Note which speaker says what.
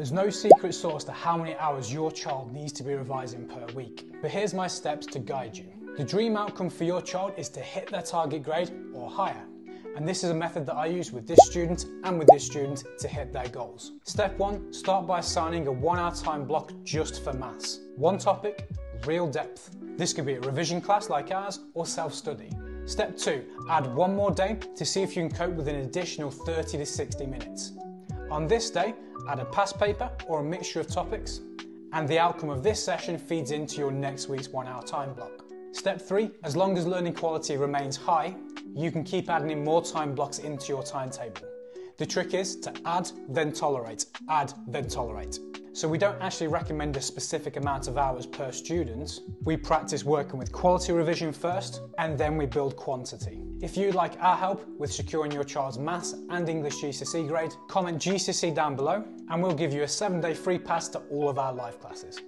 Speaker 1: There's no secret sauce to how many hours your child needs to be revising per week, but here's my steps to guide you. The dream outcome for your child is to hit their target grade or higher. And this is a method that I use with this student and with this student to hit their goals. Step one, start by assigning a one hour time block just for maths. One topic, real depth. This could be a revision class like ours or self study. Step two, add one more day to see if you can cope with an additional 30 to 60 minutes. On this day, add a past paper or a mixture of topics, and the outcome of this session feeds into your next week's one hour time block. Step three, as long as learning quality remains high, you can keep adding in more time blocks into your timetable. The trick is to add, then tolerate, add, then tolerate. So we don't actually recommend a specific amount of hours per student. We practice working with quality revision first, and then we build quantity. If you'd like our help with securing your child's maths and English GCSE grade, comment GCSE down below, and we'll give you a seven day free pass to all of our live classes.